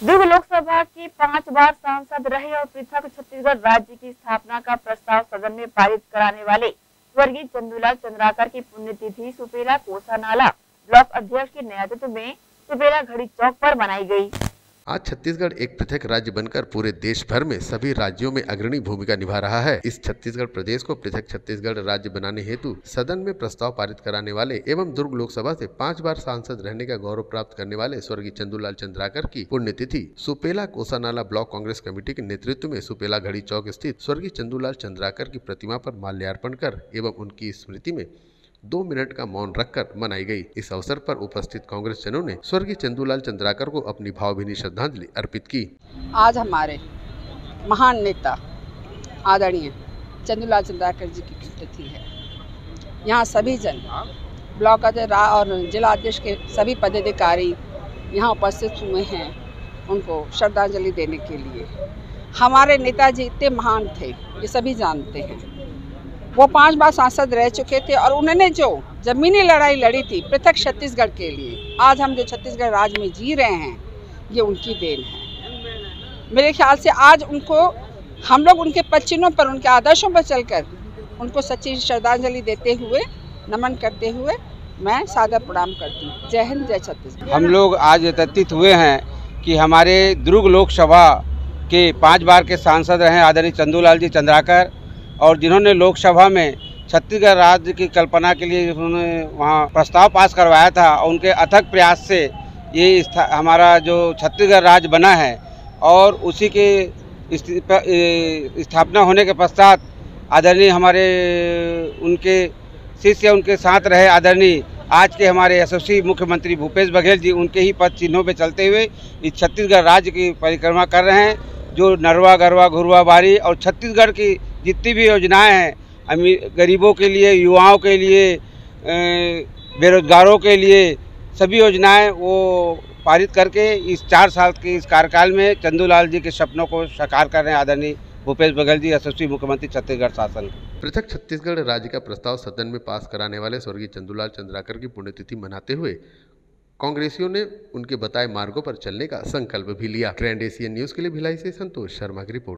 दुर्ग लोकसभा की पाँच बार सांसद रहे और पृथक छत्तीसगढ़ राज्य की स्थापना का प्रस्ताव सदन में पारित कराने वाले स्वर्गीय चंदूलाल चंद्राकर की पुण्यतिथि सुपेला कोसानाला, ब्लॉक अध्यक्ष के नेतृत्व में सुपेला घड़ी चौक पर मनाई गई। आज छत्तीसगढ़ एक पृथक राज्य बनकर पूरे देश भर में सभी राज्यों में अग्रणी भूमिका निभा रहा है। इस छत्तीसगढ़ प्रदेश को पृथक छत्तीसगढ़ राज्य बनाने हेतु सदन में प्रस्ताव पारित कराने वाले एवं दुर्ग लोकसभा से पाँच बार सांसद रहने का गौरव प्राप्त करने वाले स्वर्गीय चंदूलाल चंद्राकर की पुण्यतिथि सुपेला कोसानाला ब्लॉक कांग्रेस कमेटी के नेतृत्व में सुपेला घड़ी चौक स्थित स्वर्गीय चंदूलाल चंद्राकर की प्रतिमा पर माल्यार्पण कर एवं उनकी स्मृति में दो मिनट का मौन रखकर मनाई गई। इस अवसर पर उपस्थित कांग्रेस जनों ने स्वर्गीय चंदूलाल चंद्राकर को अपनी भावभीनी श्रद्धांजलि अर्पित की। आज हमारे महान नेता आदरणीय चंदूलाल चंद्राकर जी की पुण्यतिथि है। यहाँ सभी जन, ब्लॉक अध्यक्ष और जिला अध्यक्ष के सभी पदाधिकारी यहाँ उपस्थित हुए हैं उनको श्रद्धांजलि देने के लिए। हमारे नेताजी इतने महान थे, ये सभी जानते हैं। वो पाँच बार सांसद रह चुके थे और उन्होंने जो जमीनी लड़ाई लड़ी थी पृथक छत्तीसगढ़ के लिए, आज हम जो छत्तीसगढ़ राज्य में जी रहे हैं, ये उनकी देन है। मेरे ख्याल से आज उनको, हम लोग उनके पच्चिनों पर, उनके आदर्शों पर चलकर उनको सच्ची श्रद्धांजलि देते हुए, नमन करते हुए मैं सादर प्रणाम करती हूँ। जय हिंद, जय छत्तीसगढ़। हम लोग आज एकत्रित हुए हैं कि हमारे दुर्ग लोकसभा के पाँच बार के सांसद रहे आदरणीय चंदूलाल जी चंद्राकर और जिन्होंने लोकसभा में छत्तीसगढ़ राज्य की कल्पना के लिए उन्होंने वहाँ प्रस्ताव पास करवाया था और उनके अथक प्रयास से ये हमारा जो छत्तीसगढ़ राज्य बना है और उसी के स्थापना होने के पश्चात आदरणीय हमारे, उनके शिष्य, उनके साथ रहे आदरणीय आज के हमारे यशस्वी मुख्यमंत्री भूपेश बघेल जी, उनके ही पद चिन्हों पर चलते हुए इस छत्तीसगढ़ राज्य की परिक्रमा कर रहे हैं, जो नरवा, गरवा, घुरवा, बारी और छत्तीसगढ़ की जितनी भी योजनाएँ हैं अमीर गरीबों के लिए, युवाओं के लिए बेरोजगारों के लिए, सभी योजनाएँ वो पारित करके इस चार साल के इस कार्यकाल में चंदूलाल जी के सपनों को साकार कर रहे हैं आदरणीय भूपेश बघेल जी, यशस्वी मुख्यमंत्री छत्तीसगढ़ शासन पृथक छत्तीसगढ़ राज्य का प्रस्ताव सदन में पास कराने वाले स्वर्गीय चंदूलाल चंद्राकर की पुण्यतिथि मनाते हुए, कांग्रेसियों ने उनके बताए मार्गों पर चलने का संकल्प भी लिया। ग्रैंड एशियन न्यूज़ के लिए भिलाई से संतोष शर्मा की रिपोर्ट।